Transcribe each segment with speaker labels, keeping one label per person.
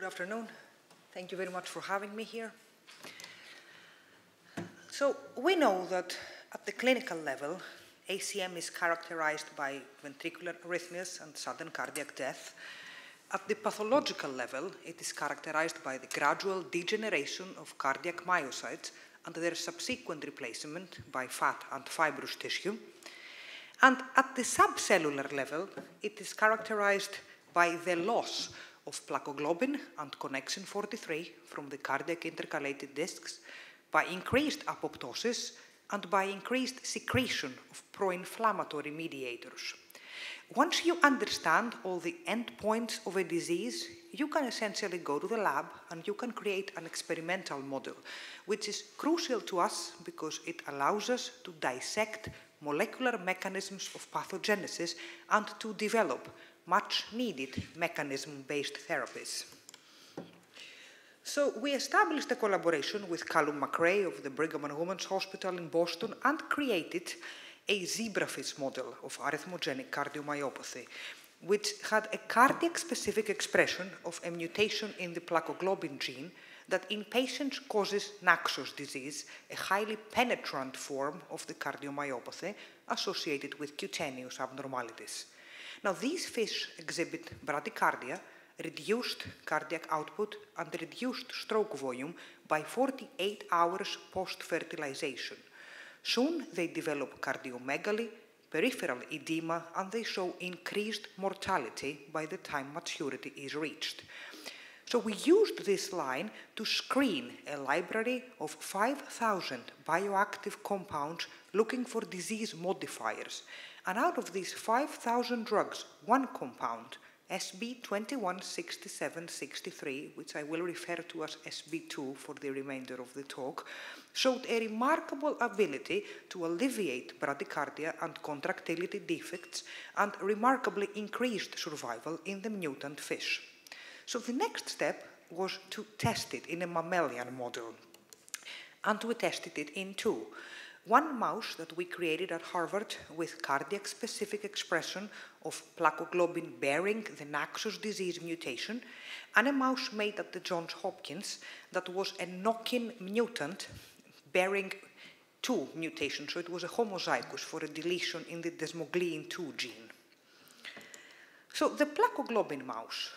Speaker 1: Good afternoon. Thank you very much for having me here. So we know that at the clinical level, ACM is characterized by ventricular arrhythmias and sudden cardiac death. At the pathological level, it is characterized by the gradual degeneration of cardiac myocytes and their subsequent replacement by fat and fibrous tissue. And at the subcellular level, it is characterized by the loss of plakoglobin and connexin 43 from the cardiac intercalated discs, by increased apoptosis, and by increased secretion of pro-inflammatory mediators. Once you understand all the endpoints of a disease, you can essentially go to the lab and you can create an experimental model, which is crucial to us because it allows us to dissect molecular mechanisms of pathogenesis and to develop much needed mechanism-based therapies. So we established a collaboration with Callum McRae of the Brigham and Women's Hospital in Boston and created a zebrafish model of arrhythmogenic cardiomyopathy, which had a cardiac-specific expression of a mutation in the plakoglobin gene that in patients causes Naxos disease, a highly penetrant form of the cardiomyopathy associated with cutaneous abnormalities. Now, these fish exhibit bradycardia, reduced cardiac output, and reduced stroke volume by 48 hours post-fertilization. Soon they develop cardiomegaly, peripheral edema, and they show increased mortality by the time maturity is reached. So we used this line to screen a library of 5,000 bioactive compounds looking for disease modifiers. And out of these 5,000 drugs, one compound, SB216763, which I will refer to as SB2 for the remainder of the talk, showed a remarkable ability to alleviate bradycardia and contractility defects and remarkably increased survival in the mutant fish. So the next step was to test it in a mammalian model. And we tested it in two. One mouse that we created at Harvard with cardiac specific expression of plakoglobin bearing the Naxos disease mutation, and a mouse made at the Johns Hopkins that was a knock-in mutant bearing two mutations, so it was a homozygous for a deletion in the desmoglein 2 gene. So the plakoglobin mouse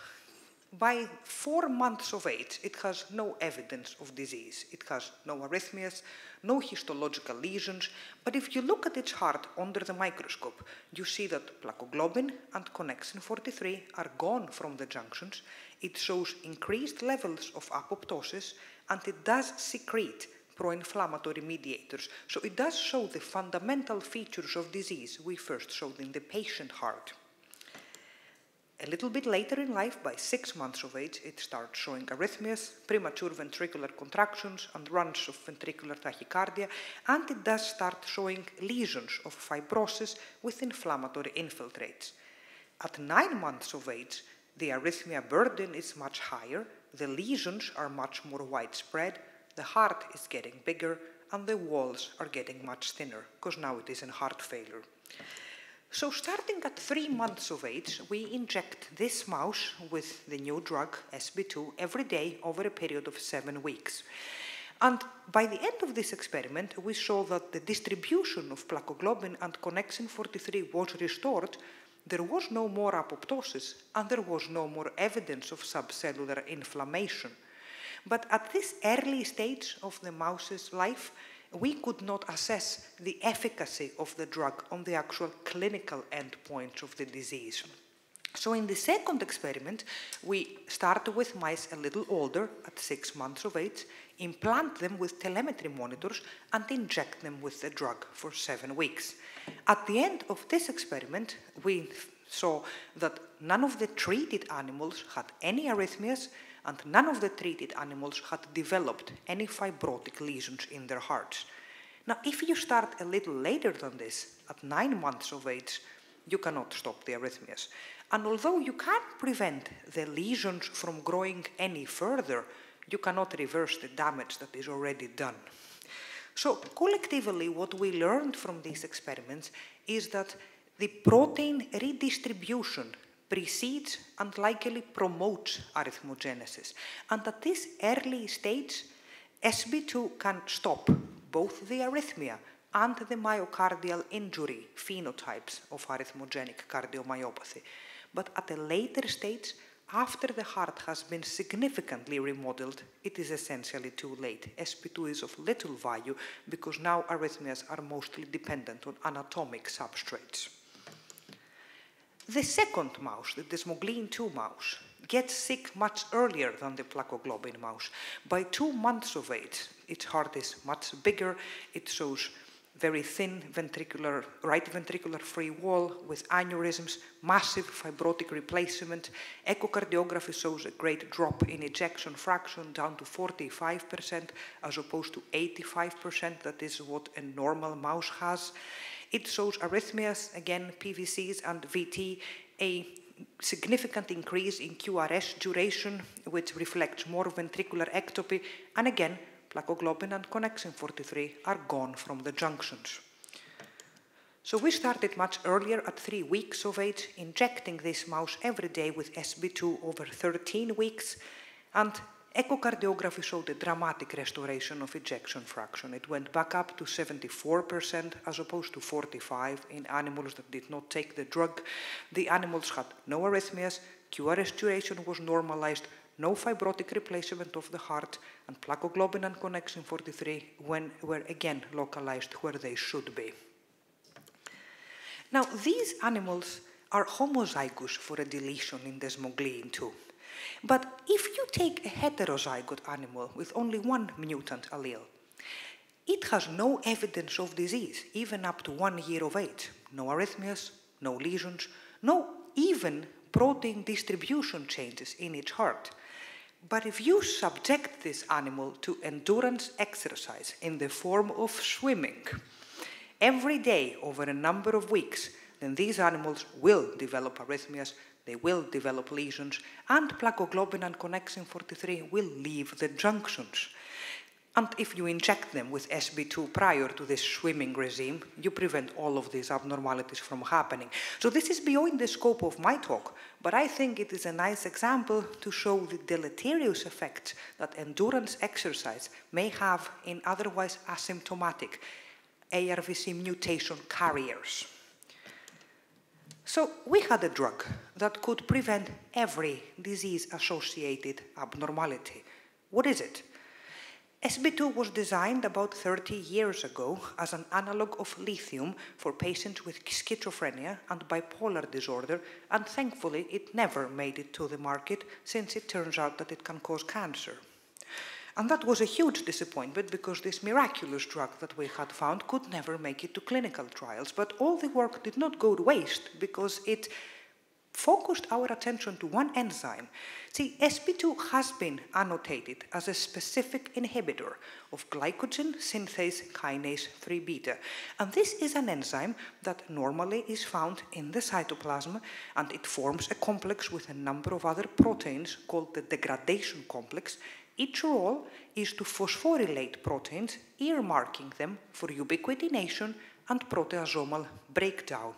Speaker 1: by four months of age, it has no evidence of disease. It has no arrhythmias, no histological lesions, but if you look at its heart under the microscope, you see that plakoglobin and connexin 43 are gone from the junctions. It shows increased levels of apoptosis, and it does secrete pro-inflammatory mediators. So it does show the fundamental features of disease we first showed in the patient heart. A little bit later in life, by six months of age, it starts showing arrhythmias, premature ventricular contractions, and runs of ventricular tachycardia, and it does start showing lesions of fibrosis with inflammatory infiltrates. At nine months of age, the arrhythmia burden is much higher, the lesions are much more widespread, the heart is getting bigger, and the walls are getting much thinner, because now it is in heart failure. So starting at three months of age, we inject this mouse with the new drug, SB2, every day over a period of seven weeks. And by the end of this experiment, we saw that the distribution of plakoglobin and connexin 43 was restored. There was no more apoptosis, and there was no more evidence of subcellular inflammation. But at this early stage of the mouse's life, we could not assess the efficacy of the drug on the actual clinical endpoints of the disease. So in the second experiment, we start with mice a little older, at six months of age, implant them with telemetry monitors, and inject them with the drug for seven weeks. At the end of this experiment, we saw that none of the treated animals had any arrhythmias, and none of the treated animals had developed any fibrotic lesions in their hearts. Now, if you start a little later than this, at nine months of age, you cannot stop the arrhythmias. And although you can prevent the lesions from growing any further, you cannot reverse the damage that is already done. So, collectively, what we learned from these experiments is that the protein redistribution precedes and likely promotes arrhythmogenesis. And at this early stage, SB2 can stop both the arrhythmia and the myocardial injury phenotypes of arrhythmogenic cardiomyopathy. But at a later stage, after the heart has been significantly remodeled, it is essentially too late. SP2 is of little value because now arrhythmias are mostly dependent on anatomic substrates. The second mouse, the desmoglein 2 mouse, gets sick much earlier than the plakoglobin mouse. By two months of age, its heart is much bigger, it shows very thin ventricular, right ventricular free wall with aneurysms, massive fibrotic replacement. Echocardiography shows a great drop in ejection fraction down to 45% as opposed to 85%. That is what a normal mouse has. It shows arrhythmias, again, PVCs and VT, a significant increase in QRS duration, which reflects more ventricular ectopy, and again, plakoglobin and connexin 43 are gone from the junctions. So we started much earlier at three weeks of age, injecting this mouse every day with SB2 over 13 weeks, and Echocardiography showed a dramatic restoration of ejection fraction. It went back up to 74% as opposed to 45 in animals that did not take the drug. The animals had no arrhythmias, QRS duration was normalized, no fibrotic replacement of the heart, and plakoglobin and connexin 43 when, were again localized where they should be. Now, these animals are homozygous for a deletion in desmoglein 2. But if you take a heterozygote animal with only one mutant allele, it has no evidence of disease, even up to one year of age. No arrhythmias, no lesions, no even protein distribution changes in its heart. But if you subject this animal to endurance exercise in the form of swimming every day over a number of weeks, then these animals will develop arrhythmias, they will develop lesions, and plakoglobin and connexin 43 will leave the junctions. And if you inject them with SB2 prior to this swimming regime, you prevent all of these abnormalities from happening. So this is beyond the scope of my talk, but I think it is a nice example to show the deleterious effects that endurance exercise may have in otherwise asymptomatic ARVC mutation carriers. So we had a drug that could prevent every disease-associated abnormality. What is it? SB2 was designed about 30 years ago as an analog of lithium for patients with schizophrenia and bipolar disorder, and thankfully it never made it to the market since it turns out that it can cause cancer. And that was a huge disappointment because this miraculous drug that we had found could never make it to clinical trials. But all the work did not go to waste because it focused our attention to one enzyme. See, SP2 has been annotated as a specific inhibitor of glycogen synthase kinase 3 beta. And this is an enzyme that normally is found in the cytoplasm and it forms a complex with a number of other proteins called the degradation complex each role is to phosphorylate proteins, earmarking them for ubiquitination and proteasomal breakdown.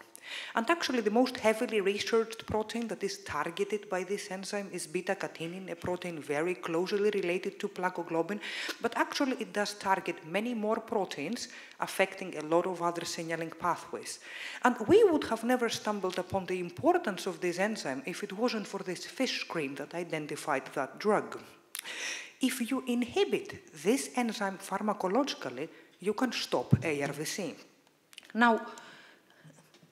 Speaker 1: And actually, the most heavily researched protein that is targeted by this enzyme is beta catenin, a protein very closely related to plakoglobin. But actually, it does target many more proteins, affecting a lot of other signaling pathways. And we would have never stumbled upon the importance of this enzyme if it wasn't for this fish screen that identified that drug. If you inhibit this enzyme pharmacologically, you can stop ARVC. Now,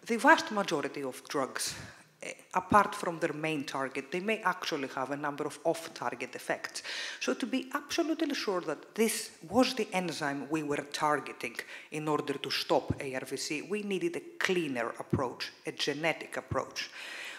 Speaker 1: the vast majority of drugs, eh, apart from their main target, they may actually have a number of off-target effects. So to be absolutely sure that this was the enzyme we were targeting in order to stop ARVC, we needed a cleaner approach, a genetic approach.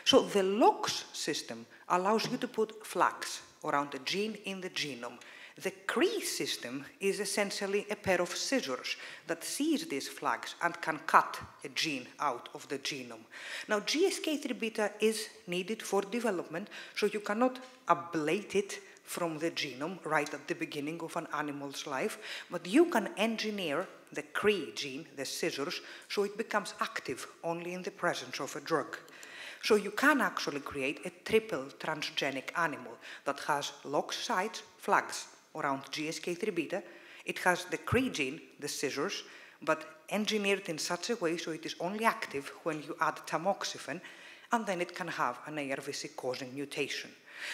Speaker 1: So the LOX system allows you to put flags around a gene in the genome. The Cree system is essentially a pair of scissors that sees these flags and can cut a gene out of the genome. Now, GSK3 beta is needed for development, so you cannot ablate it from the genome right at the beginning of an animal's life, but you can engineer the Cree gene, the scissors, so it becomes active only in the presence of a drug. So you can actually create a triple transgenic animal that has lock sites, flags around GSK3 beta. It has the CRE gene, the scissors, but engineered in such a way so it is only active when you add tamoxifen, and then it can have an ARVC causing mutation.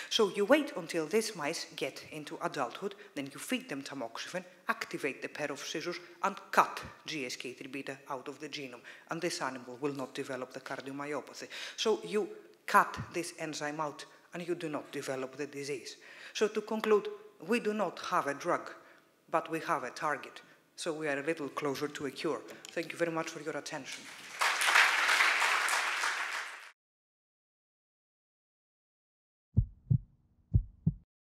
Speaker 1: So you wait until these mice get into adulthood, then you feed them tamoxifen, activate the pair of scissors, and cut GSK3 beta out of the genome. And this animal will not develop the cardiomyopathy. So you cut this enzyme out, and you do not develop the disease. So to conclude, we do not have a drug, but we have a target. So we are a little closer to a cure. Thank you very much for your attention.